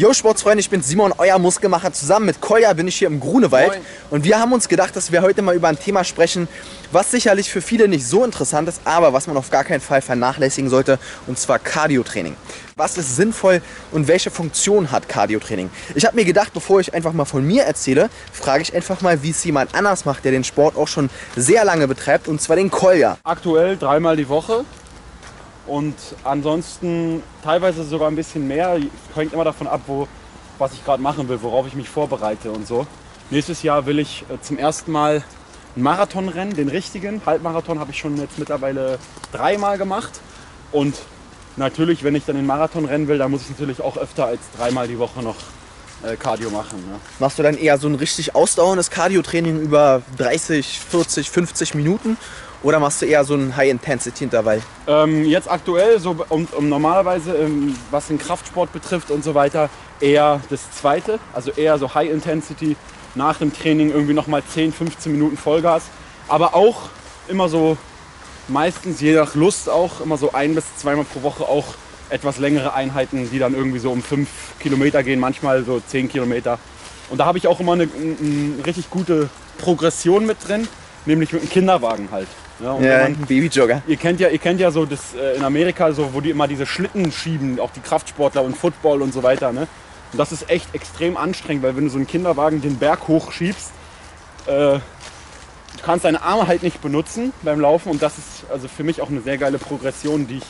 Yo Sportsfreunde, ich bin Simon, euer Muskelmacher. Zusammen mit Kolja bin ich hier im Grunewald. Moin. Und wir haben uns gedacht, dass wir heute mal über ein Thema sprechen, was sicherlich für viele nicht so interessant ist, aber was man auf gar keinen Fall vernachlässigen sollte, und zwar Cardiotraining. Was ist sinnvoll und welche Funktion hat Cardiotraining? Ich habe mir gedacht, bevor ich einfach mal von mir erzähle, frage ich einfach mal, wie es jemand anders macht, der den Sport auch schon sehr lange betreibt, und zwar den Kolja. Aktuell dreimal die Woche und ansonsten teilweise sogar ein bisschen mehr. Hängt immer davon ab, wo, was ich gerade machen will, worauf ich mich vorbereite und so. Nächstes Jahr will ich äh, zum ersten Mal einen Marathon rennen, den richtigen. Halbmarathon habe ich schon jetzt mittlerweile dreimal gemacht. Und natürlich, wenn ich dann den Marathon rennen will, dann muss ich natürlich auch öfter als dreimal die Woche noch äh, Cardio machen. Ne? Machst du dann eher so ein richtig ausdauerndes Cardiotraining über 30, 40, 50 Minuten oder machst du eher so ein High-Intensity-Intervall? Ähm, jetzt aktuell, so um, um normalerweise, ähm, was den Kraftsport betrifft und so weiter, eher das zweite, also eher so High Intensity, nach dem Training irgendwie nochmal 10, 15 Minuten Vollgas. Aber auch immer so, meistens je nach Lust auch, immer so ein bis zweimal pro Woche auch etwas längere Einheiten, die dann irgendwie so um 5 Kilometer gehen, manchmal so 10 Kilometer. Und da habe ich auch immer eine, eine richtig gute Progression mit drin, nämlich mit dem Kinderwagen halt. Ja, und Ja, man- ein Babyjogger. Ihr kennt ja, ihr kennt ja so das äh, in Amerika, so, wo die immer diese Schlitten schieben, auch die Kraftsportler und Football und so weiter. Ne? Und das ist echt extrem anstrengend, weil wenn du so einen Kinderwagen den Berg hochschiebst, äh, du kannst deine Arme halt nicht benutzen beim Laufen und das ist also für mich auch eine sehr geile Progression, die ich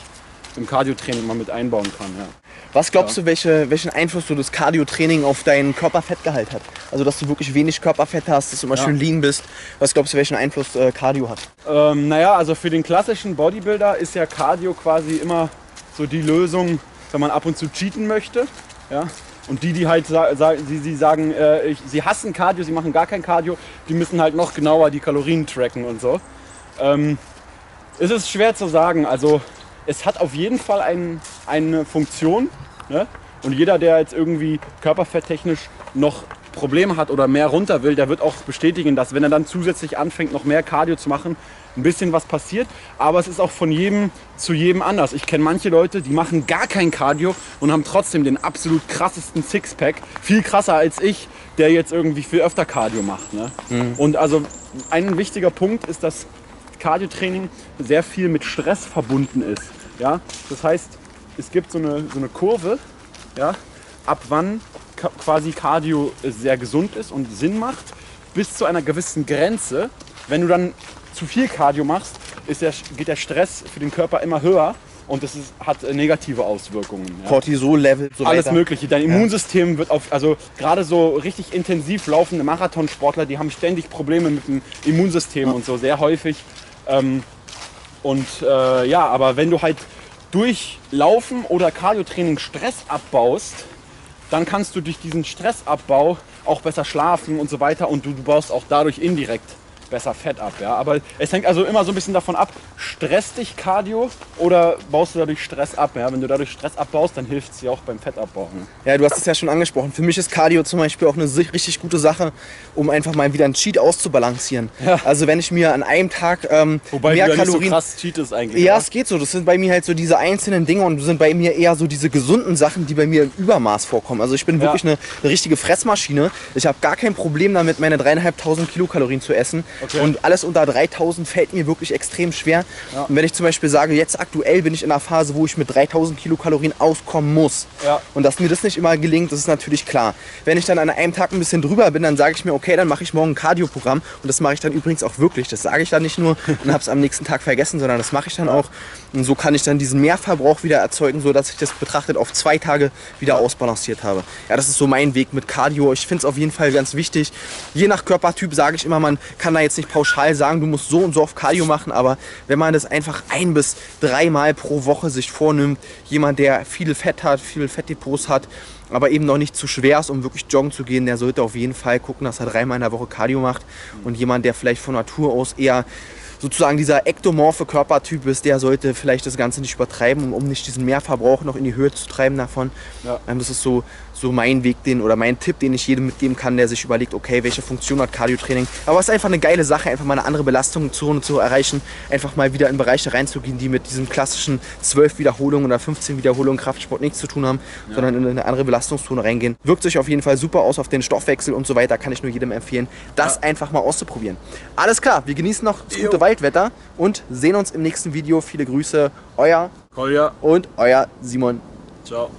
im Cardio-Training mal mit einbauen kann. Ja. Was glaubst du, welche, welchen Einfluss so das Cardiotraining auf deinen Körperfettgehalt hat? Also, dass du wirklich wenig Körperfett hast, dass du immer Ja. schön lean bist. Was glaubst du, welchen Einfluss äh, Cardio hat? Ähm, naja, also für den klassischen Bodybuilder ist ja Cardio quasi immer so die Lösung, wenn man ab und zu cheaten möchte. Ja? Und die, die halt sie, sie sagen, äh, ich, sie hassen Cardio, sie machen gar kein Cardio, die müssen halt noch genauer die Kalorien tracken und so. Ähm, es ist schwer zu sagen. Also es hat auf jeden Fall ein, eine Funktion. Ne? Und jeder, der jetzt irgendwie körperfetttechnisch noch Probleme hat oder mehr runter will, der wird auch bestätigen, dass wenn er dann zusätzlich anfängt, noch mehr Cardio zu machen, ein bisschen was passiert. Aber es ist auch von jedem zu jedem anders. Ich kenne manche Leute, die machen gar kein Cardio und haben trotzdem den absolut krassesten Sixpack. Viel krasser als ich, der jetzt irgendwie viel öfter Cardio macht. Ne? Und also ein wichtiger Punkt ist, dass Cardiotraining sehr viel mit Stress verbunden ist. Ja? Das heißt, es gibt so eine, so eine Kurve, ja, ab wann quasi Cardio sehr gesund ist und Sinn macht, bis zu einer gewissen Grenze. Wenn du dann zu viel Cardio machst, ist der, geht der Stress für den Körper immer höher und das ist, hat äh, negative Auswirkungen. Ja Cortisol-Level, so alles weiter. Mögliche. Dein Immunsystem wird auf, also gerade so richtig intensiv laufende Marathonsportler, die haben ständig Probleme mit dem Immunsystem und so, sehr häufig. Ähm, und äh, ja, aber wenn du halt durch Laufen oder Cardiotraining Stress abbaust, dann kannst du durch diesen Stressabbau auch besser schlafen und so weiter und du, du baust auch dadurch indirekt besser Fett ab. Ja? Aber es hängt also immer so ein bisschen davon ab, stresst dich Cardio oder baust du dadurch Stress ab? Ja? Wenn du dadurch Stress abbaust, dann hilft es dir auch beim Fettabbau. Ne? Ja, du hast es ja schon angesprochen. Für mich ist Cardio zum Beispiel auch eine richtig gute Sache, um einfach mal wieder einen Cheat auszubalancieren. Ja. Also wenn ich mir an einem Tag ähm, Wobei mehr du ja nicht so Kalorien... krass cheatest eigentlich. ja, oder? es geht so. Das sind bei mir halt so diese einzelnen Dinge und sind bei mir eher so diese gesunden Sachen, die bei mir im Übermaß vorkommen. Also ich bin Ja. wirklich eine, eine richtige Fressmaschine. Ich habe gar kein Problem damit, meine dreieinhalbtausend Kilokalorien zu essen. Okay. Und alles unter 3000 fällt mir wirklich extrem schwer. Ja. Und wenn ich zum Beispiel sage, jetzt aktuell bin ich in einer Phase, wo ich mit 3000 Kilokalorien auskommen muss. Ja. Und dass mir das nicht immer gelingt, das ist natürlich klar. Wenn ich dann an einem Tag ein bisschen drüber bin, dann sage ich mir, okay, dann mache ich morgen ein Cardio-Programm. Und das mache ich dann übrigens auch wirklich. Das sage ich dann nicht nur und habe es am nächsten Tag vergessen, sondern das mache ich dann auch. Und so kann ich dann diesen Mehrverbrauch wieder erzeugen, sodass ich das betrachtet auf zwei Tage wieder ausbalanciert habe. Ja, das ist so mein Weg mit Cardio. Ich finde es auf jeden Fall ganz wichtig. Je nach Körpertyp sage ich immer, man kann da jetzt nicht pauschal sagen, du musst so und so auf Cardio machen, aber wenn man das einfach ein bis dreimal pro Woche sich vornimmt, jemand, der viel Fett hat, viel Fettdepots hat, aber eben noch nicht zu schwer ist, um wirklich joggen zu gehen, der sollte auf jeden Fall gucken, dass er dreimal in der Woche Cardio macht. Und jemand, der vielleicht von Natur aus eher sozusagen dieser ektomorphe Körpertyp ist, der sollte vielleicht das Ganze nicht übertreiben, um, um nicht diesen Mehrverbrauch noch in die Höhe zu treiben davon. Ja. Ähm, das ist so, so mein Weg, den oder mein Tipp, den ich jedem mitgeben kann, der sich überlegt, okay, welche Funktion hat Cardio-Training. Aber es ist einfach eine geile Sache, einfach mal eine andere Belastungszone zu erreichen, einfach mal wieder in Bereiche reinzugehen, die mit diesem klassischen 12 Wiederholungen oder 15 Wiederholungen Kraftsport nichts zu tun haben, sondern in eine andere Belastungszone reingehen. Wirkt sich auf jeden Fall super aus auf den Stoffwechsel und so weiter. Kann ich nur jedem empfehlen, das einfach mal auszuprobieren. Alles klar, wir genießen noch das gute Jo. Waldwetter und sehen uns im nächsten Video. Viele Grüße, euer Kolja, und euer Simon. ciao.